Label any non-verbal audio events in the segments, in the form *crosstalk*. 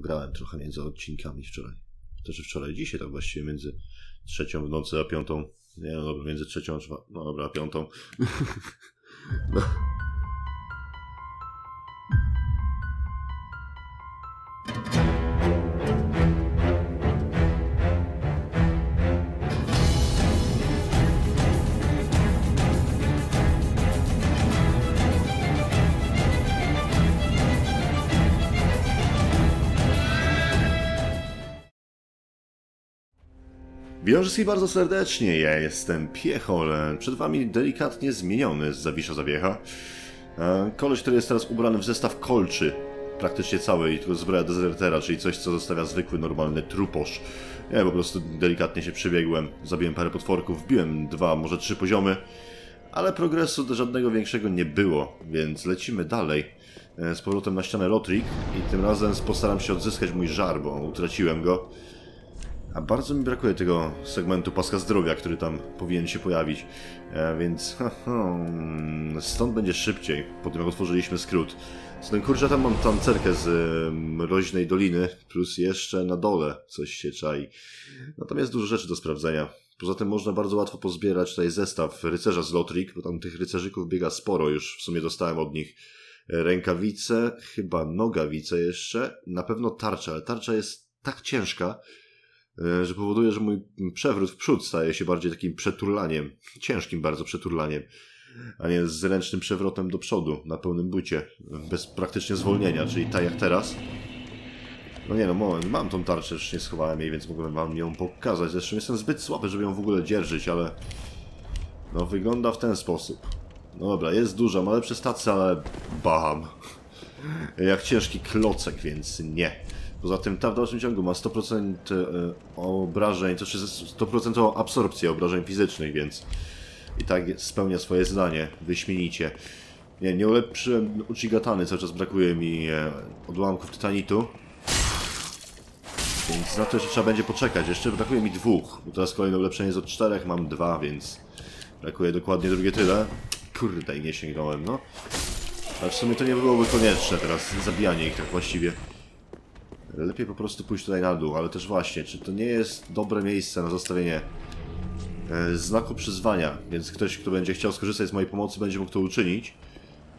pograłem trochę między odcinkami wczoraj. Też wczoraj, dzisiaj tak właściwie między trzecią w nocy a piątą. Nie no dobra, między trzecią a czwartą. No dobra, a piątą. no. *laughs* Witam wszystkich bardzo serdecznie, ja jestem Piechol, przed wami delikatnie zmieniony z Zawisza Zawiecha. E, Koleś, który jest teraz ubrany w zestaw kolczy, praktycznie całej, tylko zbroja dezertera, czyli coś, co zostawia zwykły, normalny truposz. Ja po prostu delikatnie się przybiegłem, zabiłem parę potworków, wbiłem dwa, może trzy poziomy, ale progresu do żadnego większego nie było, więc lecimy dalej e, z powrotem na ścianę Lotrik i tym razem postaram się odzyskać mój żar, bo utraciłem go. A bardzo mi brakuje tego segmentu paska zdrowia, który tam powinien się pojawić. E, więc *laughs* stąd będzie szybciej, po tym jak otworzyliśmy skrót. Z tym kurczę tam mam tancerkę z y, Mroźnej Doliny, plus jeszcze na dole coś się czai. Natomiast dużo rzeczy do sprawdzenia. Poza tym można bardzo łatwo pozbierać tutaj zestaw rycerza z Lotrik, bo tam tych rycerzyków biega sporo, już w sumie dostałem od nich rękawice, chyba nogawice jeszcze, na pewno tarcza, ale tarcza jest tak ciężka, E, że powoduje, że mój przewrót w przód staje się bardziej takim przeturlaniem, ciężkim bardzo przeturlaniem, a nie z ręcznym przewrotem do przodu, na pełnym bucie, bez praktycznie zwolnienia, czyli tak jak teraz. No nie no, moment, mam tą tarczę, już nie schowałem jej, więc mogę wam ją pokazać. Zresztą jestem zbyt słaby, żeby ją w ogóle dzierżyć, ale... No wygląda w ten sposób. No dobra, jest duża, ma lepsze stacje, ale bam. Jak ciężki klocek, więc nie. Poza tym ta w dalszym ciągu ma 100% e, obrażeń, to znaczy 100% absorpcję obrażeń fizycznych, więc i tak spełnia swoje zdanie wyśmienicie. Nie, nie ulepszyłem Uchigatany, cały czas brakuje mi e, odłamków tytanitu. Więc na to jeszcze trzeba będzie poczekać. Jeszcze brakuje mi dwóch, bo teraz kolejne ulepszenie jest od czterech, mam dwa, więc brakuje dokładnie drugie tyle. Kurde, i nie sięgnąłem, no. Ale w sumie to nie byłoby konieczne teraz, zabijanie ich tak właściwie. Lepiej po prostu pójść tutaj na dół, ale też właśnie, czy to nie jest dobre miejsce na zostawienie e, znaku przyzwania, więc ktoś, kto będzie chciał skorzystać z mojej pomocy, będzie mógł to uczynić.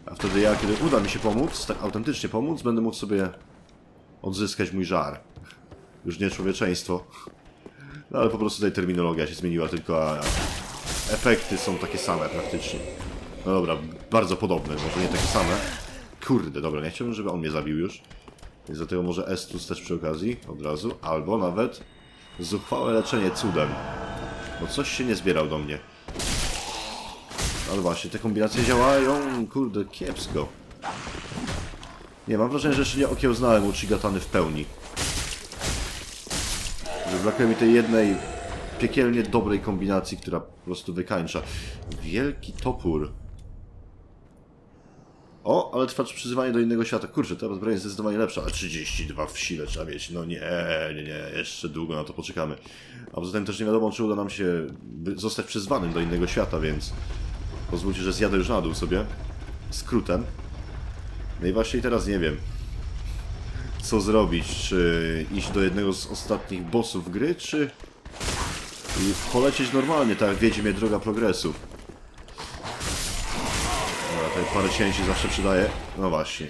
A wtedy ja, kiedy uda mi się pomóc, tak autentycznie pomóc, będę mógł sobie odzyskać mój żar. Już nie człowieczeństwo. No ale po prostu tutaj terminologia się zmieniła, tylko efekty są takie same praktycznie. No dobra, bardzo podobne, może nie takie same. Kurde, dobra, nie chciałbym, żeby on mnie zabił już. Więc dlatego może Estus też przy okazji, od razu. Albo nawet zuchwałe leczenie cudem. Bo coś się nie zbierał do mnie. Ale właśnie, te kombinacje działają, kurde, kiepsko. Nie, mam wrażenie, że jeszcze nie okiełznałem Uchigatany w pełni. Że brakuje mi tej jednej piekielnie dobrej kombinacji, która po prostu wykańcza. Wielki topór. O, ale trwa przyzywanie do innego świata. Kurczę, teraz broń jest zdecydowanie lepsza, ale 32 w sile trzeba mieć. No nie, nie, nie, jeszcze długo na to poczekamy. A poza tym też nie wiadomo, czy uda nam się zostać przyzwanym do innego świata, więc pozwólcie, że zjadę już na dół sobie skrótem. No i właśnie teraz nie wiem, co zrobić. Czy iść do jednego z ostatnich bossów gry, czy polecieć normalnie, tak jak wiedzie mnie droga progresu parę cięci zawsze przydaje. No właśnie.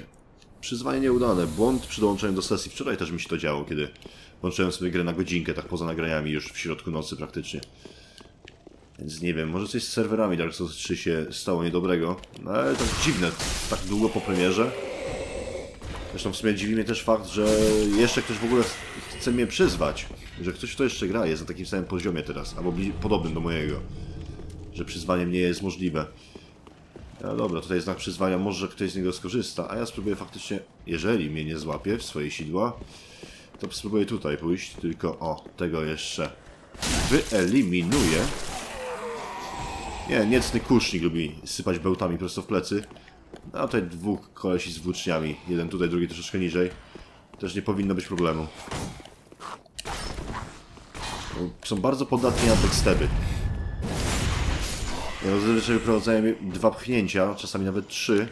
Przyzwanie nieudane. Błąd przy dołączeniu do sesji. Wczoraj też mi się to działo, kiedy włączyłem sobie grę na godzinkę, tak poza nagraniami, już w środku nocy praktycznie. Więc nie wiem, może coś z serwerami Dark Souls 3 się stało niedobrego. No ale tak dziwne, tak długo po premierze. Zresztą w sumie dziwi mnie też fakt, że jeszcze ktoś w ogóle chce mnie przyzwać. Że ktoś w to jeszcze gra, jest na takim samym poziomie teraz, albo podobnym do mojego. Że przyzwanie nie jest możliwe. No dobra, tutaj znak przyzwania, może ktoś z niego skorzysta, a ja spróbuję faktycznie, jeżeli mnie nie złapie w swoje sidła, to spróbuję tutaj pójść, tylko o, tego jeszcze wyeliminuję. Nie, niecny kusznik lubi sypać bełtami prosto w plecy. No, a tutaj dwóch kolesi z włóczniami, jeden tutaj, drugi troszeczkę niżej. Też nie powinno być problemu. Są bardzo podatni na backsteby. Ja zazwyczaj wyprowadzają dwa pchnięcia, czasami nawet trzy.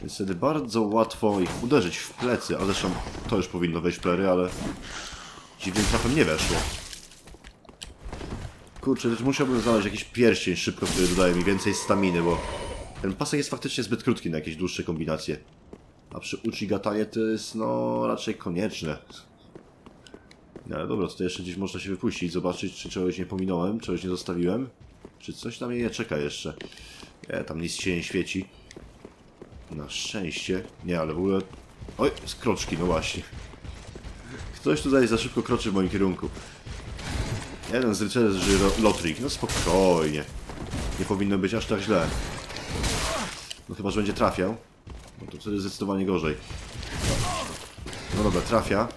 Więc wtedy bardzo łatwo ich uderzyć w plecy, a zresztą to już powinno wejść w plery, ale dziwnym trafem nie weszło. Kurczę, też musiałbym znaleźć jakiś pierścień szybko, który dodaje mi więcej staminy, bo ten pasek jest faktycznie zbyt krótki na jakieś dłuższe kombinacje. A przy Uchigatanie to jest, no, raczej konieczne. No, ale dobra, tutaj jeszcze gdzieś można się wypuścić, zobaczyć, czy czegoś nie pominąłem, czegoś nie zostawiłem. Czy coś tam mnie nie czeka jeszcze. Nie, tam nic się nie świeci. Na szczęście. Nie, ale w ogóle... Oj, z kroczki, no właśnie. Ktoś tutaj za szybko kroczy w moim kierunku. Jeden z rycerzy Lotrik, no spokojnie. Nie powinno być aż tak źle. No chyba, że będzie trafiał. No to wtedy zdecydowanie gorzej. No dobra, trafia.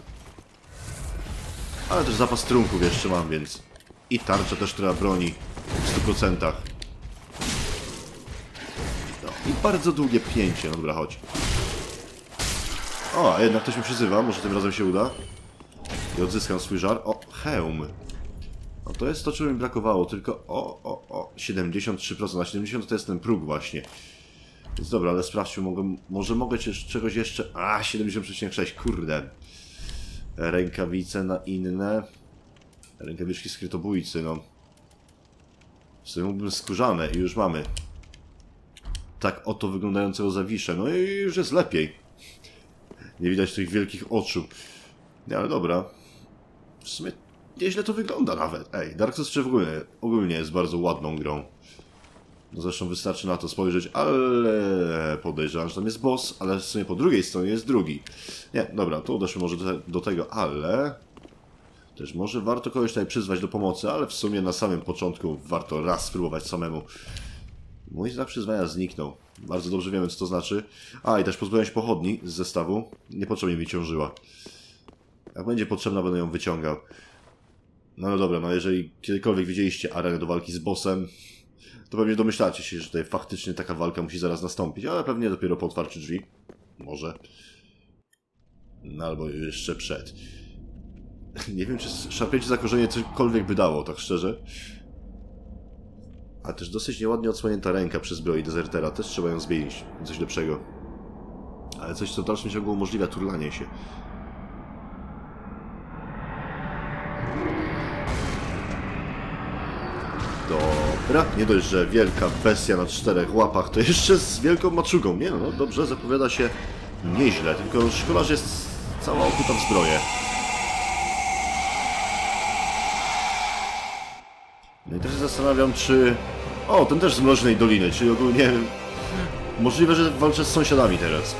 Ale też zapas trunków jeszcze mam, więc... I tarcza też, która broni w 100%. No, I bardzo długie pchnięcie. No dobra, chodź. O, a jednak ktoś mi przyzywa. Może tym razem się uda. I odzyskam swój żar. O, hełm. No to jest to, czego mi brakowało. Tylko o, o, o. 73%. A 70% to jest ten próg właśnie. Więc dobra, ale sprawdźmy. Mogę, może mogę czegoś jeszcze... A, 70,6. Kurde. Rękawice na inne. Rękawiczki skrytobójcy, no. Mógłbym skórzane i już mamy. Tak oto wyglądającego zawiszę. No i już jest lepiej. Nie widać tych wielkich oczu. Nie, ale dobra. W sumie nieźle to wygląda nawet. Ej, Dark Souls 3 w ogóle, ogólnie jest bardzo ładną grą. No zresztą wystarczy na to spojrzeć, ale podejrzewam, że tam jest boss, ale w sumie po drugiej stronie jest drugi. Nie, dobra, to udaszmy może do, do tego, ale... Też może warto kogoś tutaj przyzwać do pomocy, ale w sumie na samym początku warto raz spróbować samemu. Mój znak przyzwania zniknął. Bardzo dobrze wiemy, co to znaczy. A, i też pozbyłem się pochodni z zestawu. Niepotrzebnie mi ciążyła. Jak będzie potrzebna, będę ją wyciągał. No, no dobra, no jeżeli kiedykolwiek widzieliście arenę do walki z bossem, to pewnie domyślacie się, że tutaj faktycznie taka walka musi zaraz nastąpić, ale pewnie dopiero po otwarciu drzwi. Może. No albo jeszcze przed. *laughs* Nie wiem, czy szarpnięcie zakorzenie cokolwiek by dało, tak szczerze. A też dosyć nieładnie odsłonięta ręka przy zbroi dezertera. Też trzeba ją zmienić. Coś lepszego. Ale coś, co w dalszym ciągu umożliwia turlanie się. Dobra, nie dość, że wielka bestia na czterech łapach, to jeszcze z wielką maczugą. Nie no, no dobrze, zapowiada się nieźle, tylko szkoda, że jest cała okuta w zbroję. No i też się zastanawiam, czy... O, ten też z Mrocznej Doliny, czyli ogólnie... Możliwe, że walczę z sąsiadami teraz.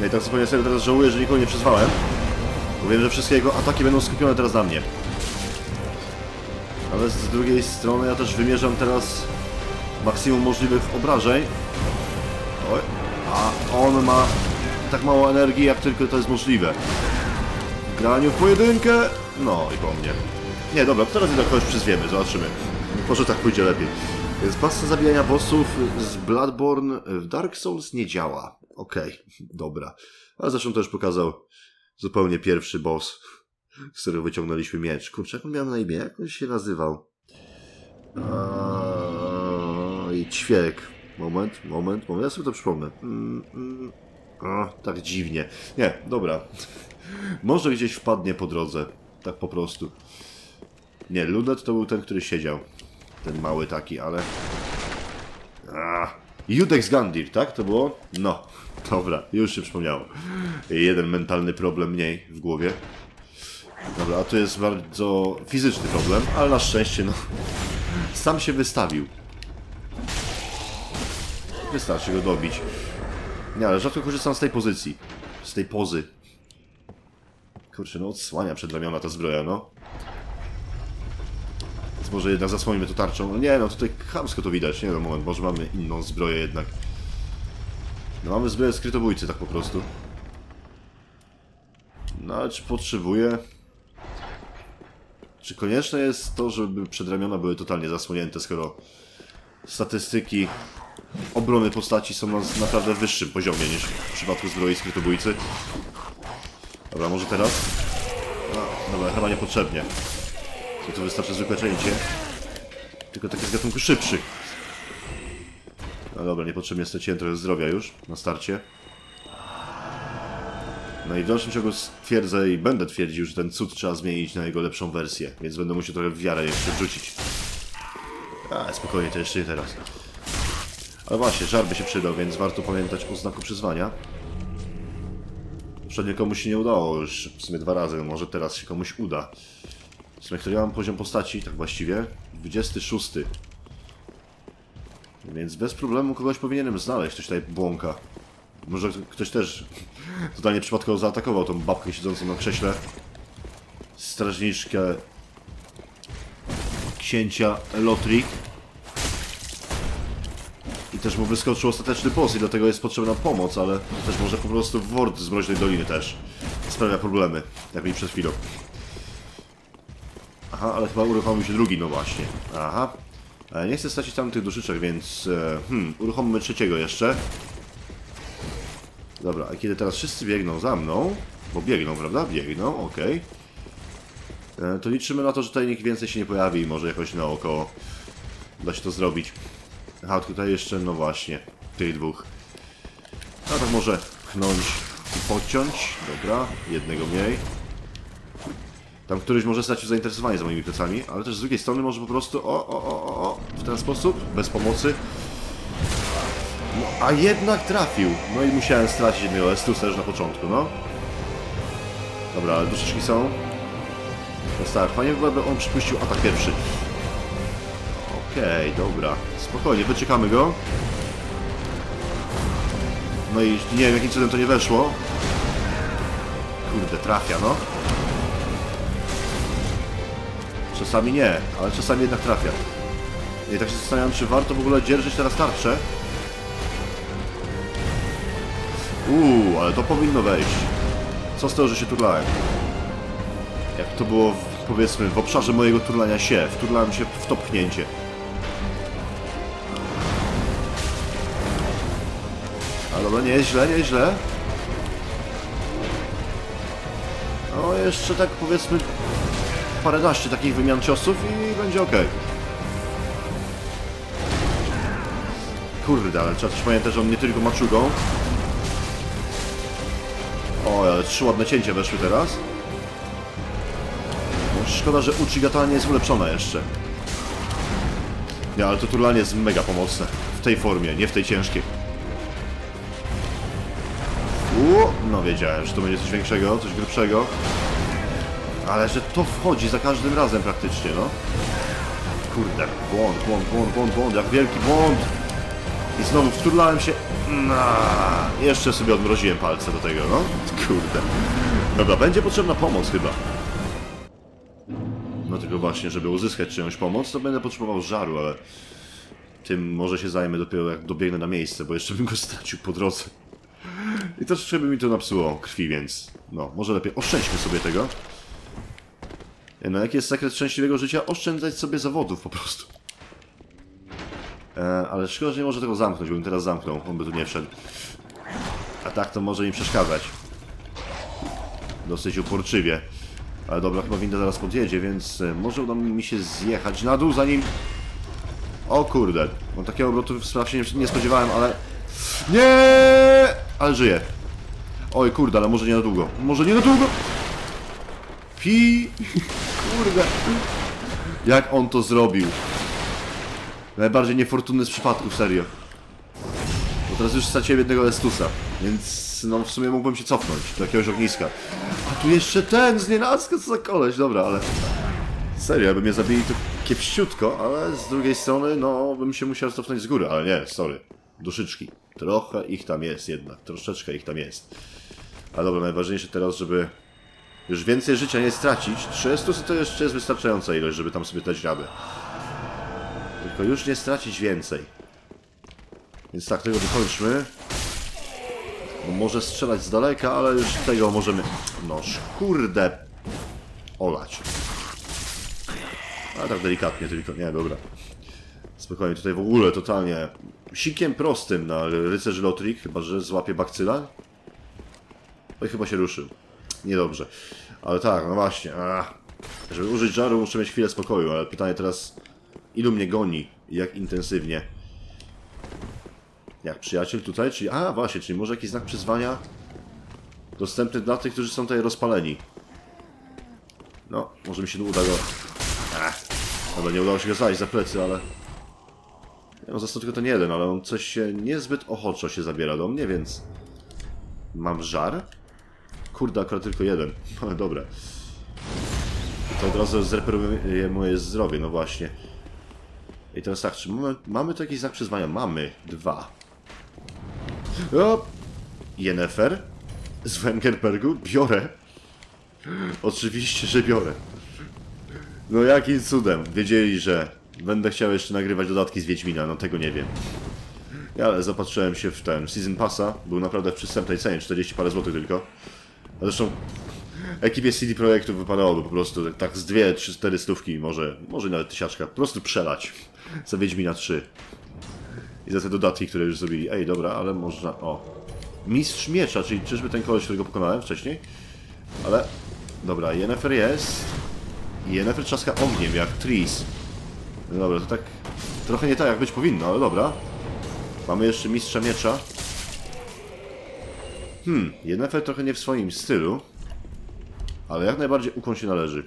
No i tak zupełnie sobie teraz żałuję, że nikogo nie przyzwałem. Bo wiem, że wszystkie jego ataki będą skupione teraz na mnie. Ale z drugiej strony ja też wymierzam teraz maksimum możliwych obrażeń. Oj, a on ma tak mało energii, jak tylko to jest możliwe. Graniu w pojedynkę, no i po mnie. Nie, dobra, teraz jednak kogoś przyzwiemy, zobaczymy. Może tak pójdzie lepiej. Więc pasta zabijania bossów z Bloodborne w Dark Souls nie działa. Okej, okay, *laughs* dobra. A zresztą też pokazał zupełnie pierwszy boss z którego wyciągnęliśmy miecz. Kurczę, jak on miał na imię? Jak on się nazywał? I ćwiek. Moment, moment, moment. Ja sobie to przypomnę. Mm, mm. A, tak dziwnie. Nie, dobra. *laughs* Może gdzieś wpadnie po drodze. Tak po prostu. Nie, Ludet to był ten, który siedział. Ten mały taki, ale... A, Judex Gandir, tak? To było? No. Dobra, już się przypomniało. Jeden mentalny problem mniej w głowie. Dobra, a tu jest bardzo fizyczny problem, ale na szczęście, no, sam się wystawił. Wystarczy go dobić. Nie, ale rzadko korzystam z tej pozycji. Z tej pozy. Kurczę, no odsłania przed ramiona ta zbroja, no. Może jednak zasłonimy to tarczą. No nie, no tutaj chamsko to widać, nie no moment, może mamy inną zbroję jednak. No mamy zbroję skrytobójcy, tak po prostu. No ale czy potrzebuję? Czy konieczne jest to, żeby przedramiona były totalnie zasłonięte, skoro statystyki obrony postaci są na naprawdę wyższym poziomie niż w przypadku zbroi skrytobójcy? Dobra, może teraz? No, dobra, chyba niepotrzebnie. To tu wystarczy zwykłe cięcie. Tylko takie z gatunku szybszych. No dobra, niepotrzebnie straciłem trochę zdrowia już na starcie. No i w dalszym ciągu twierdzę i będę twierdził, że ten cud trzeba zmienić na jego lepszą wersję, więc będę musiał trochę w wiarę jeszcze wrzucić. A, spokojnie, to jeszcze nie teraz. Ale właśnie, żar by się przydał, więc warto pamiętać o znaku przyzwania. Poprzednio komuś się nie udało już w sumie dwa razy, może teraz się komuś uda. Mam poziom postaci, tak właściwie? 26. Więc bez problemu kogoś powinienem znaleźć, ktoś tutaj błąka. Może ktoś też totalnie przypadkowo zaatakował tą babkę siedzącą na krześle. Strażniczkę księcia Lotrik. I też mu wyskoczył ostateczny boss i dlatego jest potrzebna pomoc, ale też może po prostu word z Mroźnej Doliny też sprawia problemy, jak mi przed chwilą. Aha, ale chyba uruchomił się drugi, no właśnie. Aha. E, nie chcę stracić tam tych duszyczek, więc... E, hmm, uruchomimy trzeciego jeszcze. Dobra, a kiedy teraz wszyscy biegną za mną, bo biegną, prawda? Biegną, okej. Okay. To liczymy na to, że tutaj nikt więcej się nie pojawi i może jakoś naokoło da się to zrobić. Aha, tutaj jeszcze, no właśnie, tych dwóch. A to może pchnąć i podciąć. Dobra, jednego mniej. Tam któryś może stracić zainteresowanie za moimi plecami, ale też z drugiej strony może po prostu o, o, o, o, w ten sposób, bez pomocy. No, a jednak trafił. No i musiałem stracić jednego Estusa już na początku, no. Dobra, ale duszyczki są. No tak, fajnie byłoby on przypuścił atak pierwszy. Okej, okay, dobra. Spokojnie, wyczekamy go. No i nie wiem, jakim cudem to nie weszło. Kurde, trafia, no. Czasami nie, ale czasami jednak trafia. I tak się zastanawiam, czy warto w ogóle dzierżyć teraz tarczę. Uuu, ale to powinno wejść. Co z tego, że się turlałem? Jak to było, w, powiedzmy, w obszarze mojego turlania się. Wturlałem się w to pchnięcie. A dobra, nie jest źle, nie jest źle. No, jeszcze tak powiedzmy paręnaście takich wymian ciosów i będzie ok. Kurde, ale trzeba też pamiętać, że on nie tylko maczugą. O, ale trzy ładne cięcia weszły teraz. No, szkoda, że Uchigata nie jest ulepszona jeszcze. Nie, ale to turlanie jest mega pomocne. W tej formie, nie w tej ciężkiej. Uuu, no wiedziałem, że to będzie coś większego, coś grubszego. Ale że to wchodzi za każdym razem praktycznie, no. Kurde, błąd, błąd, błąd, błąd, błąd, jak wielki błąd. I znowu wturlałem się... Nah, jeszcze sobie odmroziłem palce do tego, no. Kurde. Dobra, będzie potrzebna pomoc chyba. No tylko właśnie, żeby uzyskać czyjąś pomoc, to będę potrzebował żaru, ale... Tym może się zajmę dopiero jak dobiegnę na miejsce, bo jeszcze bym go stracił po drodze. I troszeczkę by mi to napsuło krwi, więc... No, może lepiej oszczędźmy sobie tego. No jaki jest sekret szczęśliwego życia? Oszczędzać sobie zawodów po prostu. E, ale szkoda, że nie może tego zamknąć, bym teraz zamknął, on by tu nie wszedł. A tak to może mi przeszkadzać. Dosyć uporczywie. Ale dobra, chyba winda zaraz podjedzie, więc e, może uda mi się zjechać na dół, zanim... O kurde, no takiego obrotu w sprawie się nie spodziewałem, ale... Nie! Ale żyje. Oj kurde, ale może nie na długo. Może nie na długo! Pi! Kurde. Jak on to zrobił? Najbardziej niefortunny z przypadków, serio. Bo teraz już straciłem jednego Estusa, więc no w sumie mógłbym się cofnąć do jakiegoś ogniska. A tu jeszcze ten z nienacka, co za koleś, dobra, ale... Serio, jakby mnie zabili to kiepściutko, ale z drugiej strony, no, bym się musiał cofnąć z góry, ale nie, sorry. Duszyczki. Trochę ich tam jest jednak, troszeczkę ich tam jest. A dobra, najważniejsze teraz, żeby już więcej życia nie stracić. 300 to jeszcze jest wystarczająca ilość, żeby tam sobie dać radę. Tylko już nie stracić więcej. Więc tak, tego wykończmy. Bo może strzelać z daleka, ale już tego możemy... No, kurde... Olać. Ale tak delikatnie tylko, nie, dobra. Spokojnie, tutaj w ogóle totalnie... Sikiem prostym na rycerzy Lotrik, chyba że złapie bakcyla. Oj, chyba się ruszył. Niedobrze. Ale tak, no właśnie. Ach. Żeby użyć żaru muszę mieć chwilę spokoju, ale pytanie teraz... Ilu mnie goni i jak intensywnie? Jak przyjaciel tutaj? Czyli, a właśnie, czyli może jakiś znak przyzwania dostępny dla tych, którzy są tutaj rozpaleni. No, może mi się uda go... Ach, dobra, nie udało się go znaleźć za plecy, ale... No, został tylko ten jeden, ale on coś się niezbyt ochoczo się zabiera do mnie, więc... Mam żar? Kurde, akurat tylko jeden. *laughs* No, dobra. To od razu zreperuje moje zdrowie, no właśnie. I teraz tak, czy mamy, mamy tu jakiś znak przyzwania? Mamy. Dwa. O! Yennefer? Z Wengerbergu? Biorę. Oczywiście, że biorę. No jakim cudem? Wiedzieli, że będę chciał jeszcze nagrywać dodatki z Wiedźmina, no tego nie wiem. Ja ale zapatrzyłem się w ten Season Passa, był naprawdę w przystępnej cenie, 40 parę złotych tylko. Zresztą ekipie CD Projektu wypadałoby po prostu tak z dwie, trzy, cztery stówki, może, może nawet tysiaczka, po prostu przelać za Wiedźmina 3. I za te dodatki, które już zrobili. Ej, dobra, ale można... O. Mistrz miecza, czyli czyżby ten koleś, którego pokonałem wcześniej? Ale... Dobra, Yennefer jest. Yennefer trzaska ogniem, jak Tris. No dobra, to tak... Trochę nie tak, jak być powinno, ale dobra. Mamy jeszcze mistrza miecza. Hmm, Yennefer trochę nie w swoim stylu. Ale jak najbardziej ukłon się należy.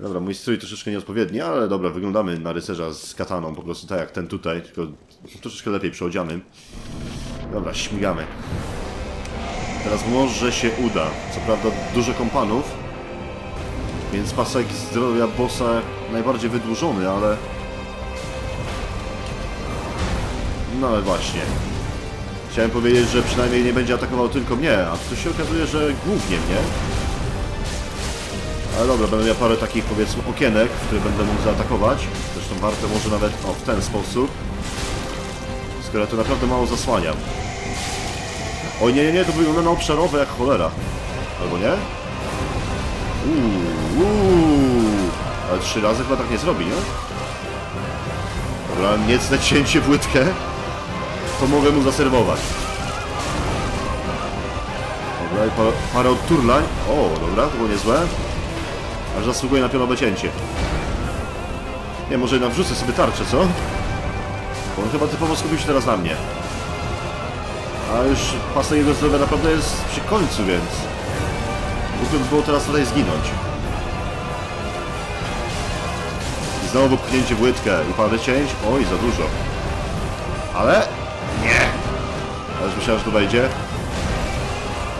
Dobra, mój strój troszeczkę nieodpowiedni, ale dobra, wyglądamy na rycerza z kataną, po prostu tak jak ten tutaj, tylko troszeczkę lepiej przeodzianym. Dobra, śmigamy. Teraz może się uda. Co prawda dużo kompanów, więc pasek zdrowia bossa najbardziej wydłużony, ale... No ale właśnie. Chciałem powiedzieć, że przynajmniej nie będzie atakował tylko mnie, a tu się okazuje, że głównie mnie. Ale dobra, będę miał parę takich powiedzmy okienek, w które będę mógł zaatakować. Zresztą warto może nawet o, w ten sposób. Skoro to naprawdę mało zasłaniam. Oj nie, nie, nie, to wygląda na obszarowe jak cholera. Albo nie? Uuu, uuu. Ale trzy razy chyba tak nie zrobi, nie? Dobra, niecne cięcie w łydkę. To mogę mu zaserwować. Dobra, i parę, parę odturlań. O, dobra, to było niezłe. Aż zasługuje na pionowe cięcie. Nie, może jednak wrzucę sobie tarczę, co? Bo on chyba typowo skupił się teraz na mnie. A już pasa jego zdrowia naprawdę jest przy końcu, więc... Mógłby było teraz tutaj zginąć. I znowu pchnięcie w łydkę i parę cięć. Oj, za dużo. Ale... Już myślałem, że to wejdzie.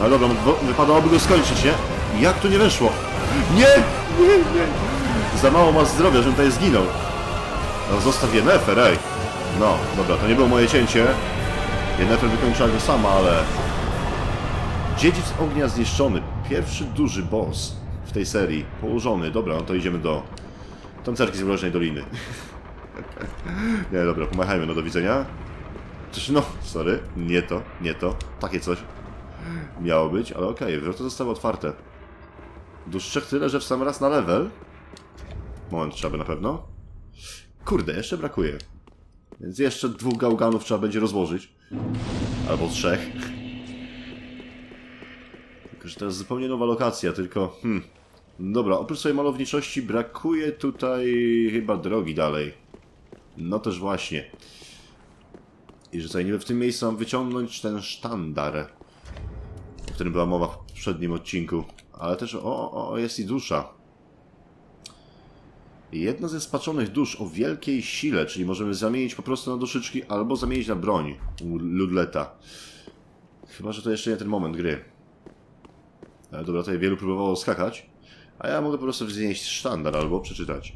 No dobra, no, wypadałoby go skończyć, nie? Jak to nie weszło? Nie! Nie, nie! Za mało ma zdrowia, żebym tutaj zginął. No zostaw Yennefer, ej! No, dobra, to nie było moje cięcie. Yennefer wykończyła go sama, ale... Dziedzic ognia zniszczony. Pierwszy duży boss w tej serii. Położony. Dobra, no to idziemy do tancerki z Mrocznej Doliny. *laughs* nie, dobra, pomachajmy, no do widzenia. No, sorry, nie to, nie to. Takie coś miało być, ale okej, okay, wrota zostały otwarte. Dłuższych tyle, że w sam raz na level. Moment, trzeba by na pewno. Kurde, jeszcze brakuje. Więc jeszcze dwóch gałganów trzeba będzie rozłożyć. Albo trzech. Tylko, że teraz zupełnie nowa lokacja, tylko... Hmm. Dobra, oprócz swojej malowniczości brakuje tutaj chyba drogi dalej. No też właśnie. I że tutaj niby w tym miejscu mam wyciągnąć ten sztandar, o którym była mowa w poprzednim odcinku. Ale też, o, o, jest i dusza. Jedna ze spaczonych dusz o wielkiej sile, czyli możemy zamienić po prostu na duszyczki albo zamienić na broń Ludleta. Chyba, że to jeszcze nie ten moment gry. Ale dobra, tutaj wielu próbowało skakać, a ja mogę po prostu wznieść sztandar albo przeczytać.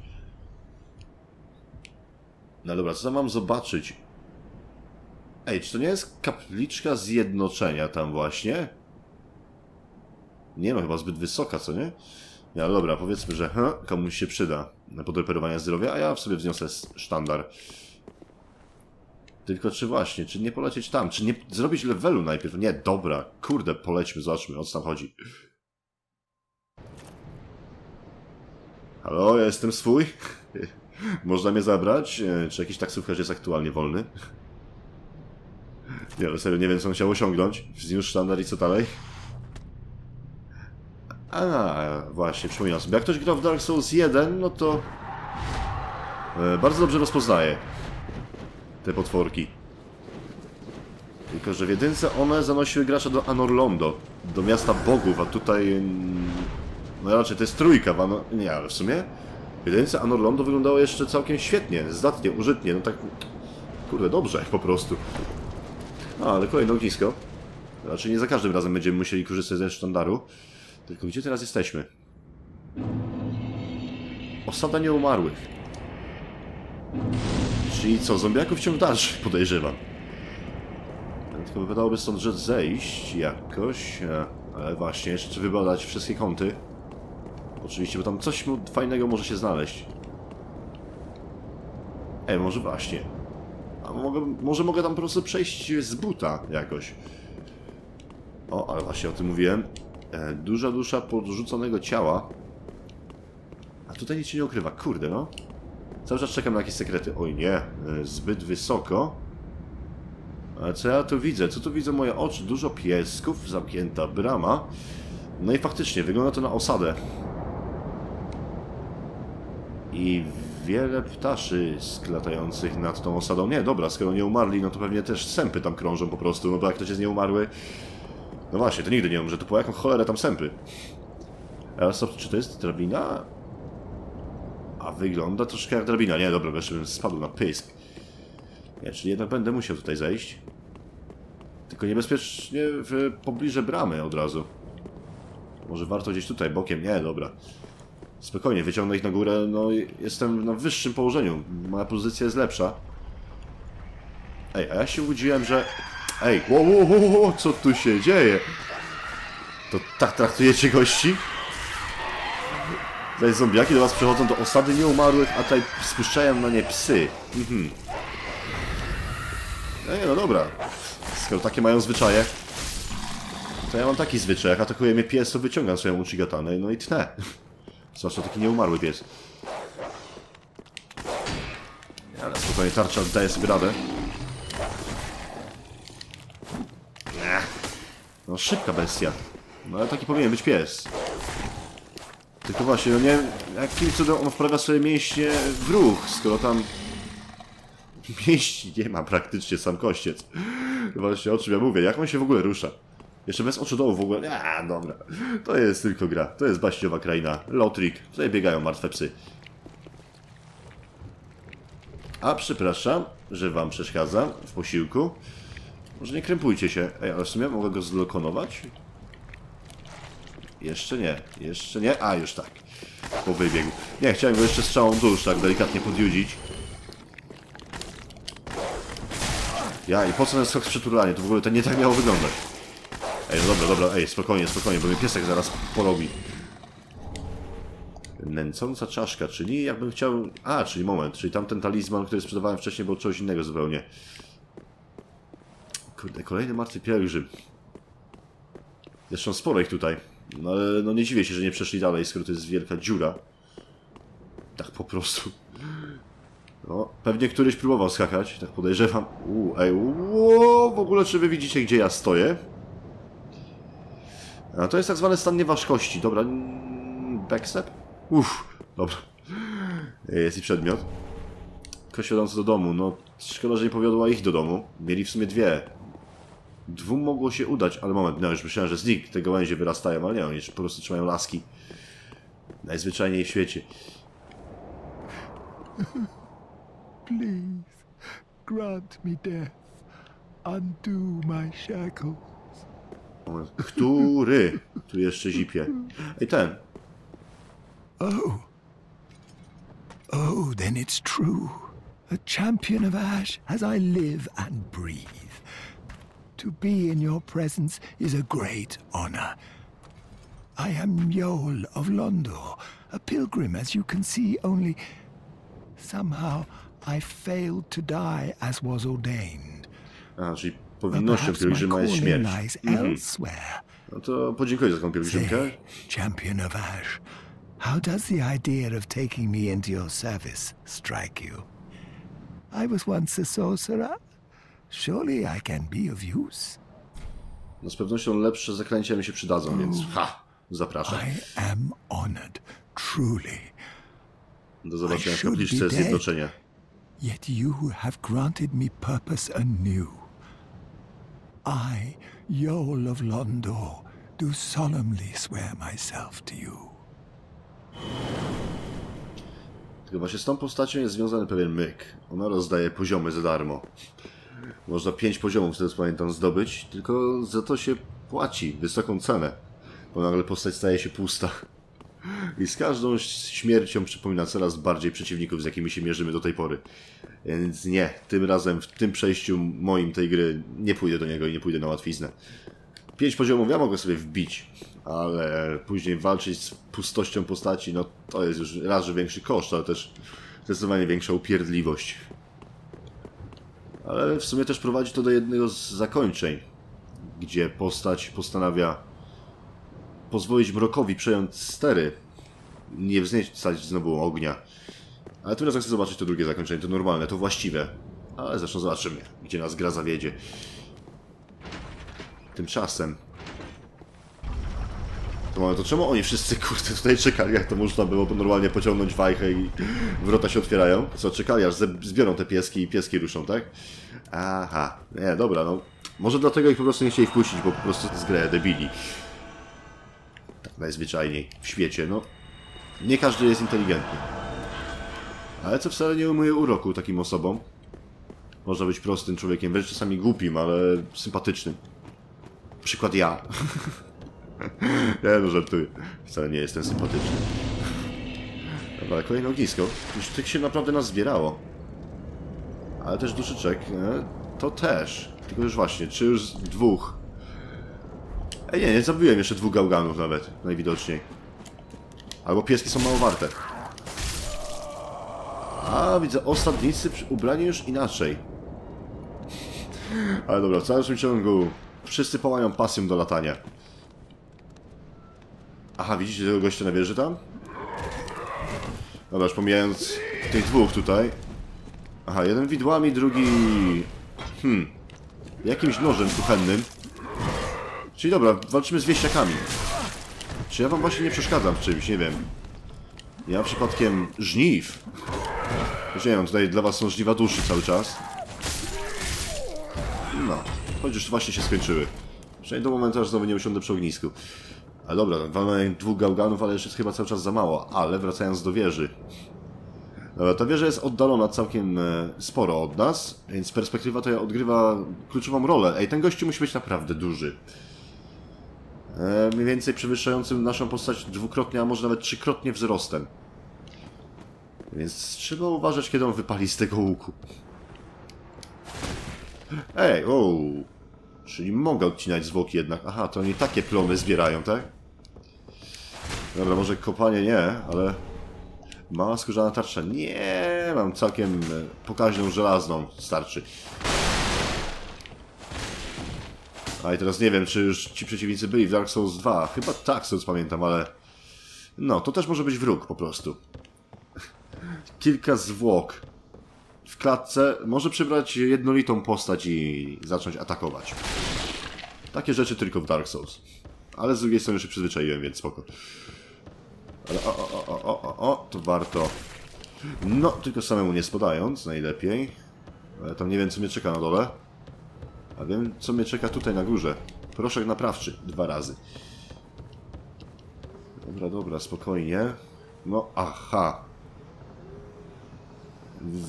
No dobra, co mam zobaczyć? Ej, czy to nie jest kapliczka zjednoczenia tam właśnie? Nie no, chyba zbyt wysoka, co nie? Ja, dobra, powiedzmy, że ha, komuś się przyda na podreperowanie zdrowia, a ja w sobie wzniosę sztandar. Tylko czy właśnie, czy nie polecieć tam? Czy nie zrobić levelu najpierw? Nie, dobra, kurde, polećmy, zobaczmy, o co tam chodzi. Halo, ja jestem swój? *laughs* Można mnie zabrać? E, czy jakiś taksówkarz jest aktualnie wolny? Nie, ale serio, nie wiem, co on chciał osiągnąć. Wzniósł sztandar i co dalej? A, właśnie, przypominam sobie. Jak ktoś gra w Dark Souls 1, no to e, bardzo dobrze rozpoznaje. te potworki. Tylko, że w jedynce one zanosiły gracza do Anorlondo, do miasta bogów, a tutaj... mm, No raczej to jest trójka, Anor... Nie, ale w sumie... W jedynce Anorlondo wyglądało jeszcze całkiem świetnie, zdatnie, użytnie, no tak... Kurde, dobrze po prostu. A, ale kolejne ognisko. Raczej nie za każdym razem będziemy musieli korzystać ze sztandaru. Tylko gdzie teraz jesteśmy? Osada nieumarłych. Czyli co, zombiaków ciąg dalszy, podejrzewam. Tylko wypadałoby stąd rzecz zejść jakoś, e, ale właśnie, jeszcze wybadać wszystkie kąty. Oczywiście, bo tam coś fajnego może się znaleźć. Ej, może właśnie. A mogę, może mogę tam po prostu przejść z buta jakoś. O, ale właśnie o tym mówiłem. E, duża dusza podrzuconego ciała. A tutaj nic się nie ukrywa. Kurde, no. Cały czas czekam na jakieś sekrety. Oj nie, e, zbyt wysoko. Ale co ja tu widzę? Co tu widzą moje oczy? Dużo piesków, zamknięta brama. No i faktycznie, wygląda to na osadę. I wiele ptaszy sklatających nad tą osadą. Nie, dobra, skoro nie umarli, no to pewnie też sępy tam krążą po prostu, no bo jak ktoś jest nieumarły... No właśnie, to nigdy nie umrze, to po jaką cholerę tam sępy? Stop, czy to jest drabina? A wygląda troszkę jak drabina. Nie, dobra, jeszcze bym spadł na pysk. Nie, czyli jednak będę musiał tutaj zejść. Tylko niebezpiecznie w pobliże bramy od razu. Może warto gdzieś tutaj bokiem? Nie, dobra. Spokojnie, wyciągnę ich na górę. No, jestem na wyższym położeniu. Moja pozycja jest lepsza. Ej, a ja się łudziłem, że... Ej, wo, wo, wo, wo, co tu się dzieje? To tak traktujecie gości? Tutaj zombiaki do was przychodzą do osady nieumarłych, a tutaj spuszczają na nie psy. Mhm. No nie, no dobra. Skoro takie mają zwyczaje, to ja mam taki zwyczaj. Jak atakuje mnie pies, to wyciągam swoją uchigatanę, no i tnę. Zwłaszcza taki nieumarły pies. Ale spokojnie, tarcza daje sobie radę. No szybka bestia. No ale taki powinien być pies. Tylko właśnie, no nie jakim cudem on wprawia swoje mięśnie w ruch, skoro tam *laughs* mięśni nie ma praktycznie sam kościec. Właśnie o czym ja mówię, jak on się w ogóle rusza? Jeszcze bez oczodołu w ogóle. A, dobra. To jest tylko gra. To jest baśniowa kraina. Lotrik. Tutaj biegają martwe psy. A przepraszam, że wam przeszkadzam w posiłku. Może nie krępujcie się. Ej, ale w sumie mogę go zlokonować? Jeszcze nie. Jeszcze nie. A, już tak. Po wybiegu. Nie, chciałem go jeszcze strzałą dusz tak delikatnie podjudzić. Ja, i po co ten skok z przytulania? To w ogóle to nie tak miało wyglądać. Ej, no dobra, dobra, ej, spokojnie, spokojnie, bo mnie piesek zaraz porobi. Nęcąca czaszka, czyli jakbym chciał... A, czyli moment, czyli tamten talizman, który sprzedawałem wcześniej, był czegoś innego zupełnie. Kurde, kolejny martwy pielgrzym. Zresztą sporo ich tutaj. No ale no nie dziwię się, że nie przeszli dalej, skoro to jest wielka dziura. Tak po prostu. No, pewnie któryś próbował skakać, tak podejrzewam. Uuu, ej, uuu, w ogóle czy wy widzicie, gdzie ja stoję? To jest tak zwany stan nieważkości. Dobra, backstep? Uff, dobra. Jest i przedmiot. Kość do domu. No, szkoda, że nie powiodła ich do domu. Mieli w sumie dwie. Dwóm mogło się udać, ale moment, no już myślałem, że z nich te gałęzie wyrastają, ale nie, oni po prostu trzymają laski. Najzwyczajniej w świecie. Please grant me death. Undo my shackles. Który? Tu jeszcze zipie. Ej, ten. Oh. Oh, then it's true. A champion of Ash as I live and breathe. To be in your presence is a great honor. I am Yol of Londor, a pilgrim, as you can see, only somehow I failed to die as was ordained. A, czyli But powinnością pielgrzyma jest śmierć. Mhm. No to podziękuję za taką pielgrzymkę. Champion of Ash, how does the idea of taking me into your service strike you? I was once a sorcerer. Surely I can be of use. No z pewnością lepsze zaklęcia mi się przydadzą, więc ha! Zapraszam. I am honored, truly. Do zobaczenia w kapliczce zjednoczenia. yet you have granted me purpose anew. I, Yol of Londor, do solemnly swear myself to you. Tylko właśnie z tą postacią jest związany pewien myk. Ona rozdaje poziomy za darmo. Można pięć poziomów, co pamiętam, zdobyć, tylko za to się płaci wysoką cenę. Bo nagle postać staje się pusta. I z każdą śmiercią przypomina coraz bardziej przeciwników, z jakimi się mierzymy do tej pory. Więc nie, tym razem, w tym przejściu moim tej gry, nie pójdę do niego i nie pójdę na łatwiznę. Pięć poziomów ja mogę sobie wbić, ale później walczyć z pustością postaci, no to jest już raz, że większy koszt, ale też zdecydowanie większa upierdliwość. Ale w sumie też prowadzi to do jednego z zakończeń, gdzie postać postanawia pozwolić mrokowi przejąć stery, nie wzniecać znowu ognia. Ale tym razem chcę zobaczyć to drugie zakończenie, to normalne, to właściwe. Ale zresztą zobaczymy, gdzie nas gra zawiedzie. Tymczasem... To mamy, to czemu oni wszyscy, kurde, tutaj czekali, jak to można było normalnie pociągnąć wajchę i wrota się otwierają? Co, czekali, aż zbiorą te pieski i pieski ruszą, tak? Aha, nie, dobra, no. Może dlatego ich po prostu nie chcieli wpuścić, bo po prostu z grę debili. Najzwyczajniej w świecie, no. Nie każdy jest inteligentny. Ale co wcale nie umyje uroku takim osobom. Można być prostym człowiekiem, wręcz czasami głupim, ale sympatycznym. Przykład ja. *laughs* nie no, żartuję. Wcale nie jestem sympatyczny. Dobra, kolejne ognisko. Już tych się naprawdę nas zbierało. Ale też duszyczek, to też. Tylko już właśnie, czy już dwóch. Ej, nie, nie zabiłem jeszcze dwóch gałganów nawet, najwidoczniej. Albo pieski są mało warte. A, widzę, osadnicy ubrani już inaczej. Ale dobra, w całym ciągu wszyscy połają pasją do latania. Aha, widzicie tego gościa na wieży tam? Dobra, już pomijając tych dwóch tutaj. Aha, jeden widłami, drugi... Hmm. Jakimś nożem kuchennym. Czyli dobra, walczymy z wieściakami. Czy ja wam właśnie nie przeszkadzam w czymś, nie wiem. Ja przypadkiem żniw. Nie wiem, tutaj dla was są żniwa duszy cały czas. No, choć już właśnie się skończyły. Przynajmniej do momentu, aż znowu nie usiądę przy ognisku. Ale dobra, walnąłem dwóch gałganów, ale jeszcze jest chyba cały czas za mało. Ale wracając do wieży. Dobra, ta wieża jest oddalona całkiem e, sporo od nas, więc perspektywa to odgrywa kluczową rolę. Ej, ten gościu musi być naprawdę duży. E, mniej więcej przewyższającym naszą postać dwukrotnie, a może nawet trzykrotnie wzrostem. Więc trzeba uważać, kiedy on wypali z tego łuku. Ej, o, Czyli mogę odcinać zwłoki jednak. Aha, to oni takie plomy zbierają, tak? Dobra, może kopanie nie, ale... Mała skórzana tarcza. Nie, mam całkiem pokaźną żelazną. Starczy. A i teraz nie wiem, czy już ci przeciwnicy byli w Dark Souls 2. Chyba tak, co pamiętam, ale... No, to też może być wróg po prostu. Kilka zwłok w klatce może przybrać jednolitą postać i zacząć atakować. Takie rzeczy tylko w Dark Souls. Ale z drugiej strony się przyzwyczaiłem, więc spoko. Ale o, o, o, o, o, o, to warto. No, tylko samemu nie spadając, najlepiej. Ale tam nie wiem, co mnie czeka na dole. A wiem, co mnie czeka tutaj na górze. Proszek naprawczy. Dwa razy. Dobra, dobra, spokojnie. No, aha.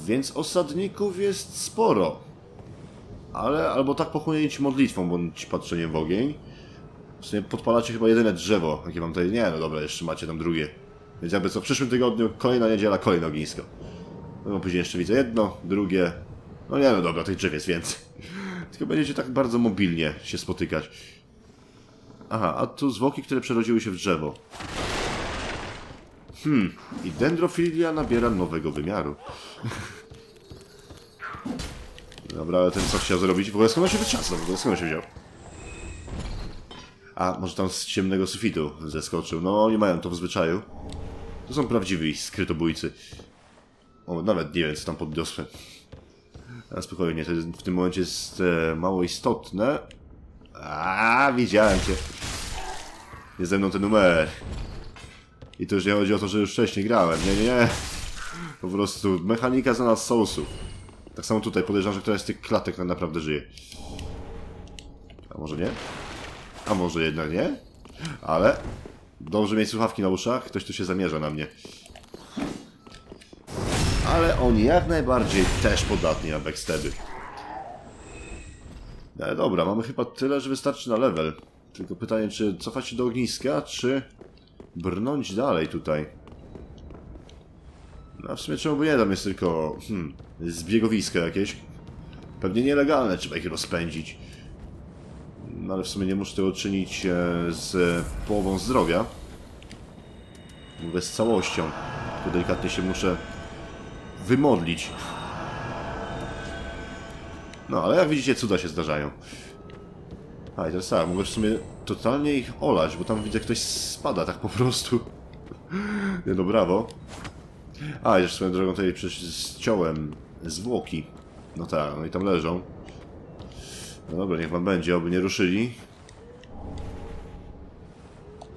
Więc osadników jest sporo. Ale albo tak pochłonięci modlitwą, bądź patrzeniem w ogień. W sumie podpalacie chyba jedyne drzewo, jakie mam tutaj. Nie, no dobra, jeszcze macie tam drugie. Więc jakby co, w przyszłym tygodniu kolejna niedziela, kolejne ognisko. No później jeszcze widzę jedno, drugie. No nie, no dobra, tych drzew jest więcej. Tylko będziecie tak bardzo mobilnie się spotykać. Aha, a tu zwłoki, które przerodziły się w drzewo. Hmm, i dendrofilia nabiera nowego wymiaru. *laughs* Dobra, ale ten co chciał zrobić? W ogóle skąd on się wytrzasnął? W ogóle skąd on się wziął? A, może tam z ciemnego sufitu zeskoczył. No, oni mają to w zwyczaju. To są prawdziwi skrytobójcy. O, nawet nie wiem, co tam podniosłem. Spokojnie, to w tym momencie jest e, mało istotne. A, widziałem cię. Jest ze mną ten numer. I to już nie chodzi o to, że już wcześniej grałem. Nie, nie, nie. Po prostu mechanika za nas sousów. Tak samo tutaj podejrzewam, że któraś z tych klatek tak naprawdę żyje. A może nie? A może jednak nie? Ale dobrze mieć słuchawki na uszach, ktoś tu się zamierza na mnie. Ale oni jak najbardziej też podatni na backstabby. Ale dobra, mamy chyba tyle, że wystarczy na level. Tylko pytanie, czy cofać się do ogniska, czy brnąć dalej tutaj? No w sumie czemu by nie, tam jest tylko hmm, zbiegowisko jakieś. Pewnie nielegalne, trzeba ich rozpędzić. No ale w sumie nie muszę tego czynić e, z połową zdrowia. Mówię z całością. Tu delikatnie się muszę wymodlić. No, ale jak widzicie, cuda się zdarzają. A, i teraz tak, mogę w sumie totalnie ich olać, bo tam widzę, ktoś spada tak po prostu. *laughs* Nie no, brawo. A, też swoją drogą tutaj przecież ściąłem zwłoki. No tak, no i tam leżą. No dobra, niech wam będzie, oby nie ruszyli.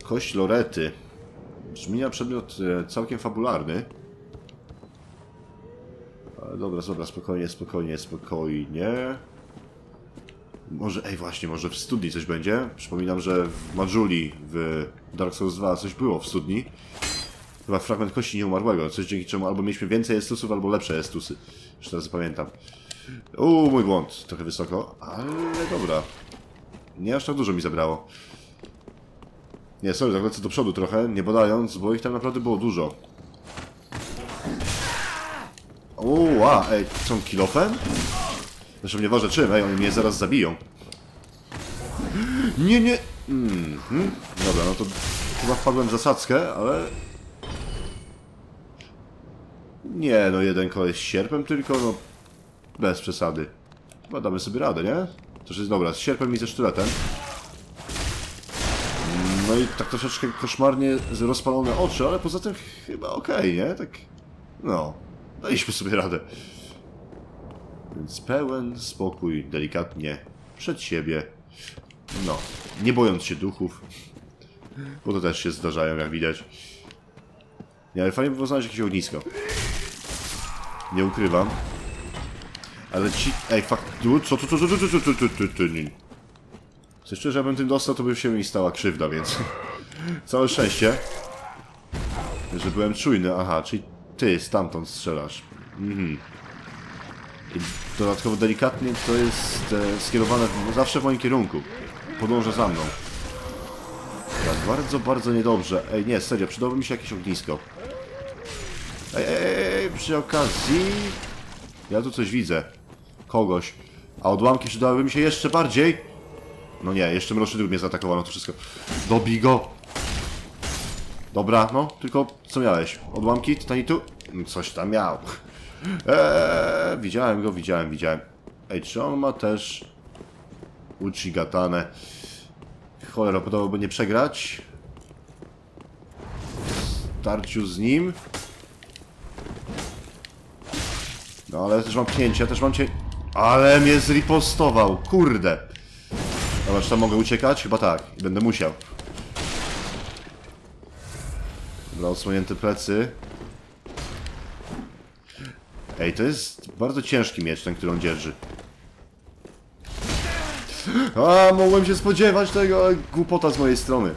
Kość Lorety. Brzmi na przedmiot e, całkiem fabularny. Dobra, dobra, spokojnie, spokojnie, spokojnie. Może, ej właśnie, może w studni coś będzie? Przypominam, że w Majuli w Dark Souls 2 coś było w studni. Chyba fragment kości nieumarłego, coś dzięki czemu albo mieliśmy więcej estusów, albo lepsze estusy. Już teraz pamiętam. Uuu, mój błąd. Trochę wysoko, ale dobra. Nie aż tak dużo mi zabrało. Nie, sorry, tak lecę do przodu trochę, nie badając, bo ich tam naprawdę było dużo. Uuu, a, ej, są kilofem? Zresztą nieważne czym, ej, oni mnie zaraz zabiją. Nie, nie... Mm, hmm. Dobra, no to chyba wpadłem w zasadzkę, ale... Nie, no jeden koleś z sierpem tylko, no... Bez przesady. Chyba damy sobie radę, nie? To jest dobra, z sierpem i ze sztyletem. No i tak troszeczkę koszmarnie rozpalone oczy, ale poza tym chyba okej, nie? Tak... No... Daliśmy sobie radę. Więc pełen spokój, delikatnie, przed siebie. No, nie bojąc się duchów. Bo to też się zdarzają, jak widać. Nie, ale fajnie by było znaleźć jakieś ognisko. Nie ukrywam. Ale ci... Ej, fakt... Co, co, co, co, co, co, co, co, co, co, co, nie. Coś szczerze, żebym tym dostał, to by się mi stała krzywda, więc... Całe szczęście. Że byłem czujny. Aha, czyli ty stamtąd strzelasz. Mhm. I dodatkowo delikatnie to jest e, skierowane w, zawsze w moim kierunku. Podąża za mną. Tak, bardzo, bardzo niedobrze. Ej, nie, serio, przydałoby mi się jakieś ognisko. Ej, ej, ej, przy okazji... Ja tu coś widzę. Kogoś. A odłamki przydałyby mi się jeszcze bardziej. No nie, jeszcze mroczny mnie zaatakował, no to wszystko. Dobij go! Dobra, no, tylko co miałeś? Odłamki titanitu? Coś tam miał. *laughs* Eee, widziałem go, widziałem, widziałem. Ej, czy on ma też Uchigatane? Cholera, podobałoby nie przegrać. W starciu z nim. No ale też mam pchnięcie, też mam cię... Ale mnie zripostował, kurde. Dobra, czy tam mogę uciekać? Chyba tak, będę musiał. Dobra, odsłonięte plecy. Ej, to jest bardzo ciężki miecz, ten, który on dzierży. A, mogłem się spodziewać tego, głupota z mojej strony.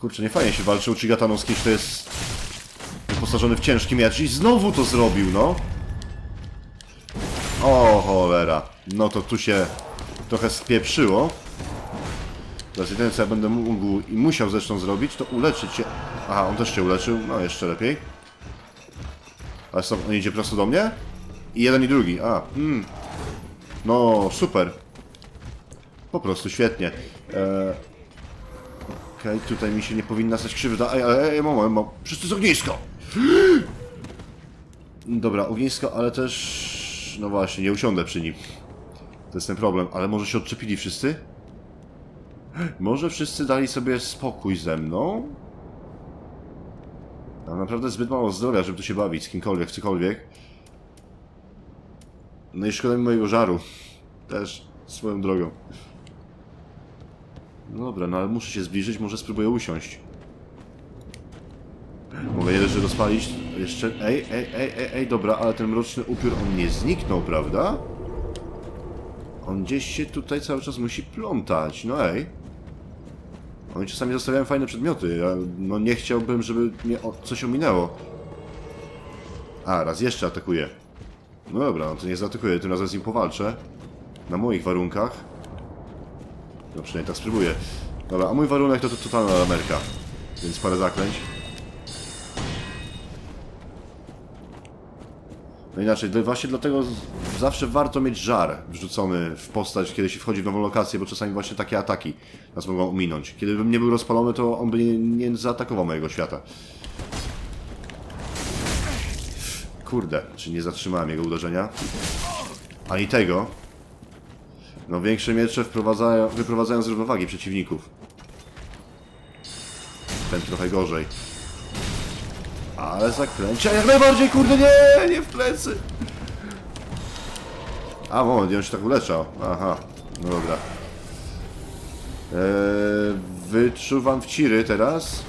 Kurczę, nie fajnie się walczy Uchigataną z to jest wyposażony w ciężki miecz i znowu to zrobił, no. O, cholera. No to tu się trochę spieprzyło. Teraz jedyne co ja będę mógł i musiał zresztą zrobić, to uleczyć się. Aha, on też się uleczył, no jeszcze lepiej. Ale stop, on idzie prosto do mnie? I jeden i drugi, a, hmm. No, super. Po prostu świetnie. Eee... Okej, okay, tutaj mi się nie powinna stać krzywda. Ej, ale ej, moment, mam. Przecież to jest ognisko! Dobra, ognisko, ale też... No właśnie, nie usiądę przy nim. To jest ten problem, ale może się odczepili wszyscy? Może wszyscy dali sobie spokój ze mną? Mam naprawdę zbyt mało zdrowia, żeby tu się bawić z kimkolwiek, cokolwiek. No i szkoda mi mojego żaru. Też swoją drogą. No dobra, no ale muszę się zbliżyć, może spróbuję usiąść. Mogę należy rozpalić. Jeszcze... Ej, ej, ej, ej, ej, dobra, ale ten mroczny upiór, on nie zniknął, prawda? On gdzieś się tutaj cały czas musi plątać, no ej. Oni czasami zostawiają fajne przedmioty, ja no nie chciałbym, żeby mnie o, coś ominęło. A, raz jeszcze atakuje. No dobra, no to nie zaatakuję, tym razem z nim powalczę. Na moich warunkach. No przynajmniej tak spróbuję. Dobra, a mój warunek to, to totalna Ameryka. Więc parę zaklęć. No inaczej, właśnie dlatego zawsze warto mieć żar wrzucony w postać, kiedy się wchodzi w nową lokację, bo czasami właśnie takie ataki nas mogą ominąć. Kiedy bym nie był rozpalony, to on by nie, nie zaatakował mojego świata. Kurde, czy nie zatrzymałem jego uderzenia? Ani tego. No większe miecze wprowadzają, wyprowadzają z równowagi przeciwników. Ten trochę gorzej. Ale zaklęcia jak najbardziej, kurde, nie, nie w plecy. A, moment, on się tak uleczał. Aha, no dobra. Eee, wyczuwam w ciry teraz.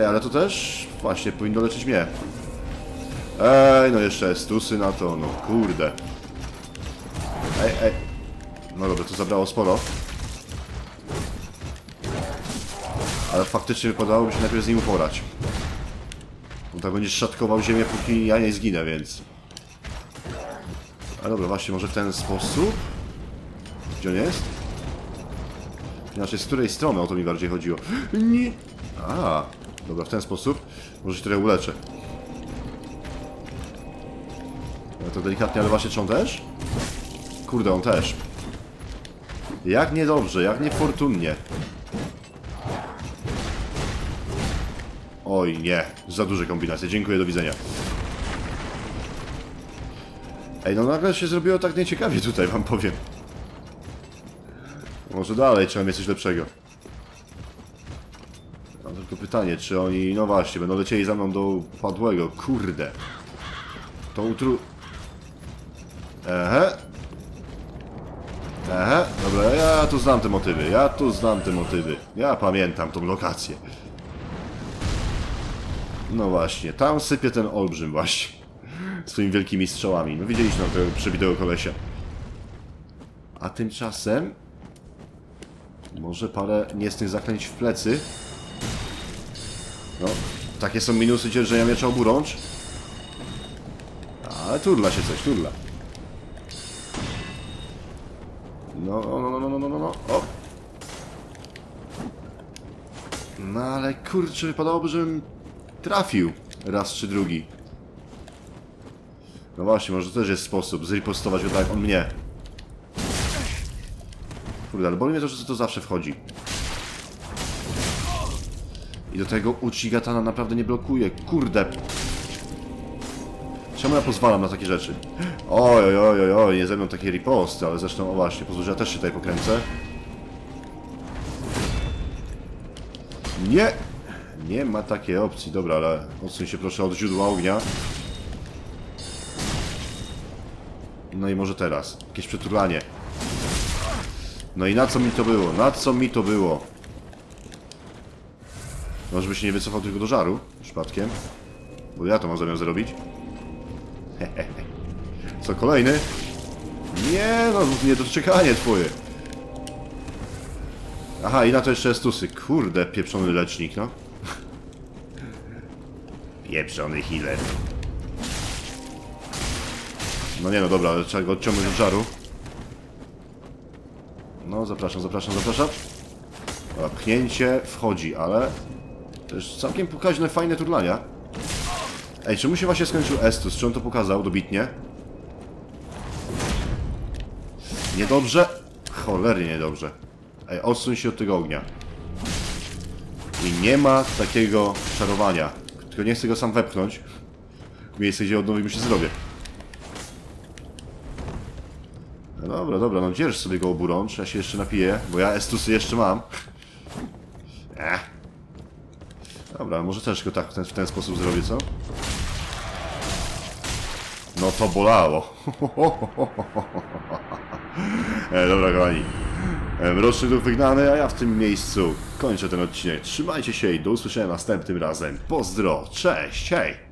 Ej, ale to też właśnie powinno leczyć mnie. Ej, no jeszcze stusy na to, no kurde. Ej, ej. No dobra, to zabrało sporo. Ale faktycznie wypadałoby się najpierw z nim uporać. On tak będzie szatkował ziemię, póki ja nie zginę, więc... A dobra, właśnie, może w ten sposób? Gdzie on jest? Inaczej, z której strony o to mi bardziej chodziło? Nie... A, dobra, w ten sposób. Może się trochę uleczę. Ja to delikatnie, ale właśnie, czy on też? Kurde, on też. Jak niedobrze, jak niefortunnie. Oj nie, za duże kombinacje. Dziękuję, do widzenia. Ej, no nagle się zrobiło tak nieciekawie tutaj, wam powiem. Może dalej trzeba mieć coś lepszego. Mam tylko pytanie, czy oni, no właśnie, będą lecieli za mną do padłego. Kurde. To utru... Ehe. Ehe, dobra, ja tu znam te motywy, ja tu znam te motywy. Ja pamiętam tą lokację. No właśnie, tam sypie ten olbrzym właśnie. Swoimi wielkimi strzałami. No widzieliśmy tego przebitego kolesia. A tymczasem... Może parę niecnych zaklęć w plecy. No, takie są minusy dzierżenia miecza oburącz. Ale turla się coś, turla. No, no, no, no, no, no, no, no, o. No ale kurczę, wypadałoby, żebym trafił raz czy drugi. No właśnie, może to też jest sposób, zripostować go tak jak on mnie. Kurde, ale boli mnie to, że to zawsze wchodzi. I do tego Uchigatana naprawdę nie blokuje. Kurde. Czemu ja pozwalam na takie rzeczy? Oj, oj, oj, oj, nie ze mną takie riposty, ale zresztą, o właśnie, pozwól, ja też się tutaj pokręcę. Nie! Nie ma takiej opcji, dobra, ale odsuń się proszę od źródła ognia. No i może teraz. Jakieś przeturlanie. No i na co mi to było? Na co mi to było? No, żeby się nie wycofał tylko do żaru, przypadkiem. Bo ja to mam zamiar zrobić. *laughs* Co, kolejny? Nie, no, niedoczekanie twoje. Aha, i na to jeszcze estusy. Kurde, pieprzony lecznik, no. Pieprzony healer. No nie no, dobra, ale trzeba go odciągnąć od żaru. No, zapraszam, zapraszam, zapraszam. Dobra, pchnięcie wchodzi, ale... Też całkiem pokaźne, fajne turlania. Ej, czy mu się właśnie skończył Estus? Czy on to pokazał dobitnie? Niedobrze? Cholernie niedobrze. Ej, odsuń się od tego ognia. I nie ma takiego czarowania. Tylko nie chcę go sam wepchnąć. Miejsce, gdzie odnowi mu się zdrowie. No dobra, dobra, no dzierż sobie go oburącz, ja się jeszcze napiję, bo ja estusy jeszcze mam. *laughs* Ech. Dobra, może też go tak ten, w ten sposób zrobię, co? No to bolało. E, dobra, kochani. E, Mroczny duch wygnany, a ja w tym miejscu kończę ten odcinek. Trzymajcie się i do usłyszenia następnym razem. Pozdro, cześć, hej!